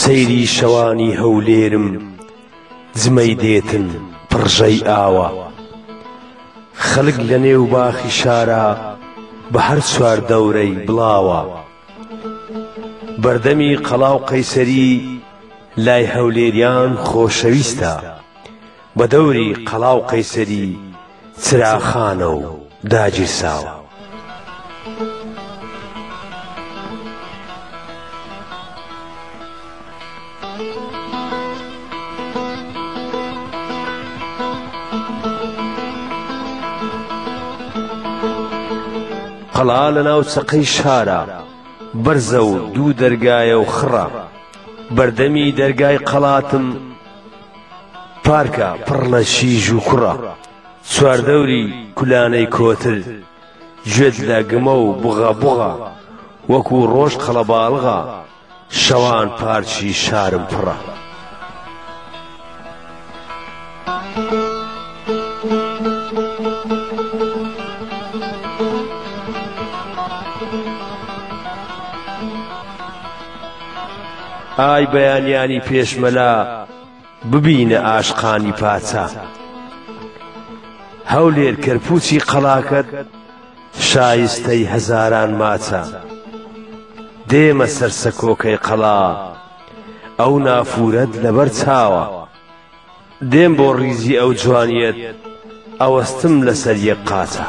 سەیری شەوانی هەولێرم جمەی دێتن پڕژەی ئاوە خەلک لە نێو باخی شارا بە هەر چوار دەورەی بڵاوە. بەردەمی قەڵا و قەیسەری لای هەولێریان خۆشەویستە بە دەوری قەڵا و قەیسەری چراخانە و داگیرساوە. قەڵا لە ناو چەقەی شارە بەرزە و دوو دەرگایە و خڕە بەردەمی دەرگای قەڵاتم پارکە پڕ لە شیژ و کوڕە چواردەوری کولانەی کۆتر گوێت لە گمە و بغە بغە وەکو ڕۆژ قەڵەباڵغا شەوان پارکی شارم پڕە. ئای بەیانیانی پێش مەلا ببینە ئاشقانی پاچا هەولێر کەرپوچی قەڵاکەت شایستەی هەزاران ماچە دێمە سەر سەکۆکەی قەڵا ئەو نافورەت لەبەر چاوە دێم بۆ ڕیزی ئەو جوانیت ئەوەستم لەسەر یەک قاچە.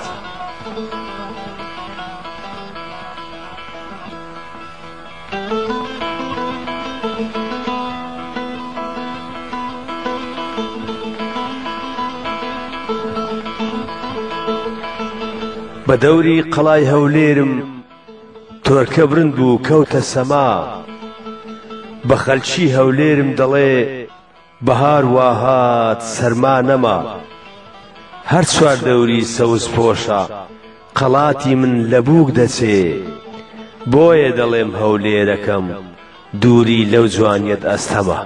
بە دەوری قەڵای هەولێرم تۆرکە برند بوو کەوتە سەما بە خەلکی هەولێرم دەڵێ بەهار وا هات سەرما نەما. هەر چوار دەوری سەوز پۆشە. قەڵاتی من لە بووک دەچێ. بۆیە دەڵێم هەولێرەکەم دووری لەو جوانیەت ئەستەمە.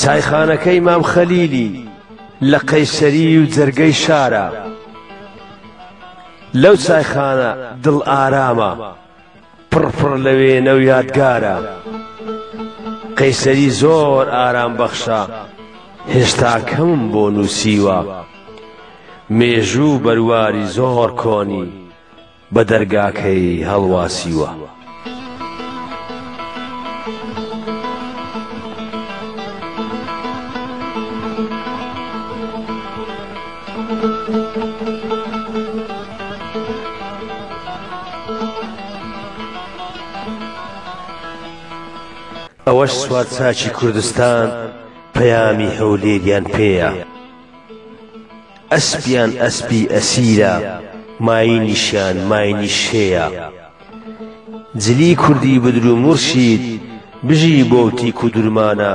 چایخانەکەی مام خەلیلی لە قەیسەری و جەرگەی شارە لەو چایخانە دڵ ئارامە پڕ پڕ لە وێنە و یادگارە. قەیسەری زۆر ئارام بەخشە هێشتا کەمم بۆ نووسیوە. مێژوو بەرواری زۆر کۆنی بە دەرگاکەی هەڵواسیوە. ئەوەش سوار چاکی کوردستان پەیامی هەولێریان پێیە ئەسپیان ئەسپی ئەسیرە ماینیشیان ماینی شێە جلی کوردی بدرو مرشید بژی بۆتی کودرمانە.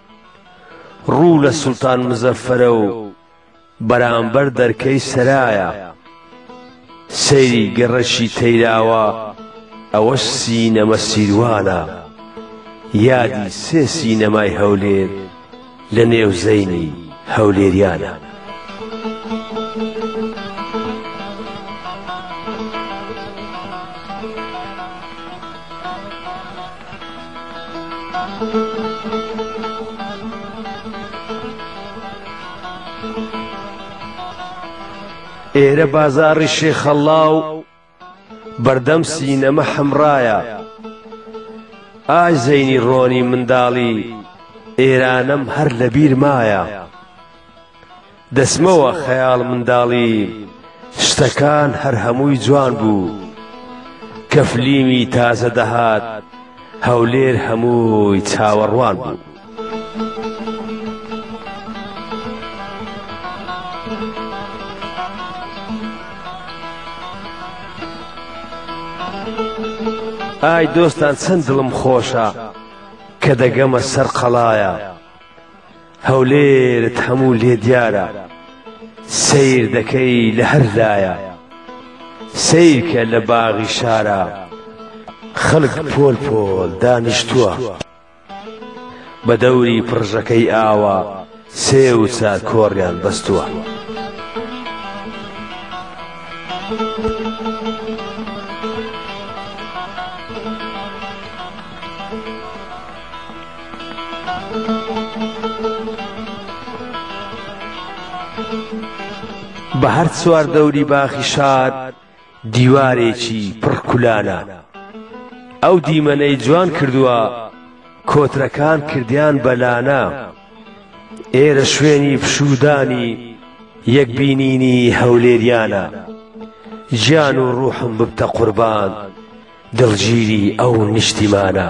ڕوو لە سوڵتان مزەفەرە و بەرامبەر دەرکەی سەرایە سەیری گەڕەکی تەیراوە ئەوەش سینەمە سیروانە یادی سێ سینەمای هەولێر لە نێو زەینی هەولێریانە. ئێرە بازاڕی شێخەڵاو بەردەم سینەمە حەمڕایە ئای زەینی ڕۆنی منداڵی ئێرانم هەر لەبیر مایە. دەچمەوە خەیاڵ منداڵیم شتەکان هەر هەمووی جوان بوو کە فلیمی تازە دەهات هەولێر هەمووی چاوەڕوان بوو. ئای دۆستان چەند دڵم خۆشە کە دەگەمە سەر قەڵایە. هەولێرت هەموو لێ دیارە سەیر دەکەی لە هەر لایە سەیرکە لە باغی شارا خەڵک پۆل پۆل دانیشتووە بە دەوری پڕژەکەی ئاوە سێ و چار کۆڕیان بەستووە. بە هەر چوار دەوری باخی شاد دیوارێکی پڕ کولانە ئەو دیمەنەی جوان کردووە کۆترەکان کردیان بەلانە ئێرە شوێنی پشودانی یەکبینینی هەولێریانە گیان و ڕوحم ببتە قوربان دڵگیری ئەو نیشتیمانە.